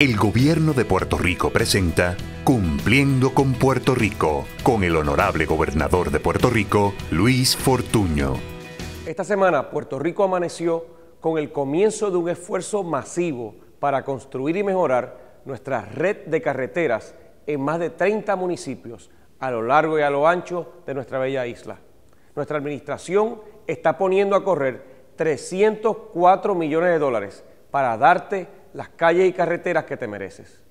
El gobierno de Puerto Rico presenta Cumpliendo con Puerto Rico, con el honorable gobernador de Puerto Rico, Luis Fortuño. Esta semana Puerto Rico amaneció con el comienzo de un esfuerzo masivo para construir y mejorar nuestra red de carreteras en más de 30 municipios a lo largo y a lo ancho de nuestra bella isla. Nuestra administración está poniendo a correr 304 millones de dólares para darte las calles y carreteras que te mereces.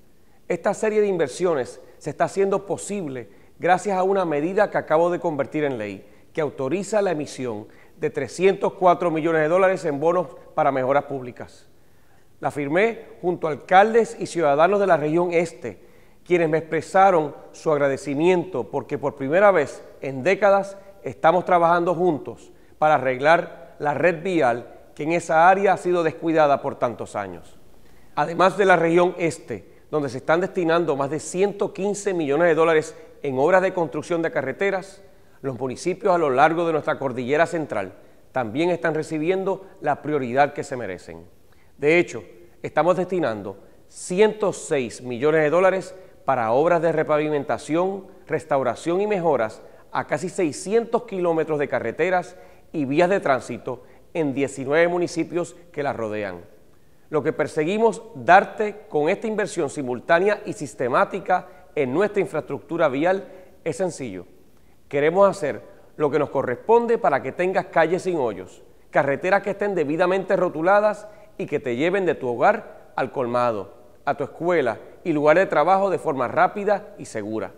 Esta serie de inversiones se está haciendo posible gracias a una medida que acabo de convertir en ley, que autoriza la emisión de 304 millones de dólares en bonos para mejoras públicas. La firmé junto a alcaldes y ciudadanos de la región este, quienes me expresaron su agradecimiento porque por primera vez en décadas estamos trabajando juntos para arreglar la red vial que en esa área ha sido descuidada por tantos años además de la región este, donde se están destinando más de 115 millones de dólares en obras de construcción de carreteras, los municipios a lo largo de nuestra cordillera central también están recibiendo la prioridad que se merecen. De hecho, estamos destinando 106 millones de dólares para obras de repavimentación, restauración y mejoras a casi 600 kilómetros de carreteras y vías de tránsito en 19 municipios que las rodean. Lo que perseguimos darte con esta inversión simultánea y sistemática en nuestra infraestructura vial es sencillo. Queremos hacer lo que nos corresponde para que tengas calles sin hoyos, carreteras que estén debidamente rotuladas y que te lleven de tu hogar al colmado, a tu escuela y lugar de trabajo de forma rápida y segura.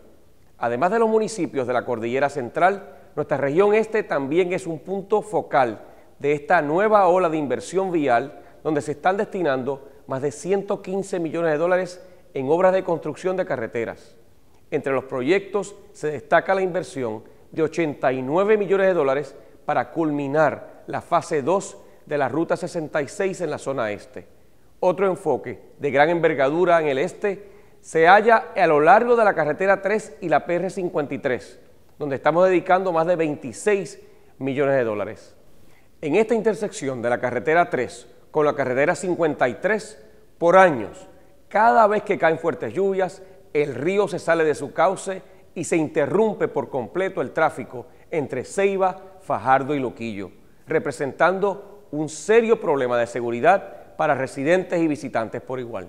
Además de los municipios de la Cordillera Central, nuestra región este también es un punto focal de esta nueva ola de inversión vial donde se están destinando más de 115 millones de dólares en obras de construcción de carreteras. Entre los proyectos se destaca la inversión de 89 millones de dólares para culminar la fase 2 de la Ruta 66 en la zona este. Otro enfoque de gran envergadura en el este se halla a lo largo de la carretera 3 y la PR 53, donde estamos dedicando más de 26 millones de dólares. En esta intersección de la carretera 3 con la carretera 53 por años. Cada vez que caen fuertes lluvias, el río se sale de su cauce y se interrumpe por completo el tráfico entre Ceiba, Fajardo y Loquillo, representando un serio problema de seguridad para residentes y visitantes por igual.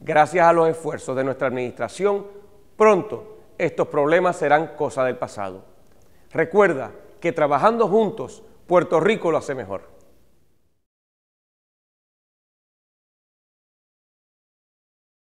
Gracias a los esfuerzos de nuestra administración, pronto estos problemas serán cosa del pasado. Recuerda que trabajando juntos, Puerto Rico lo hace mejor.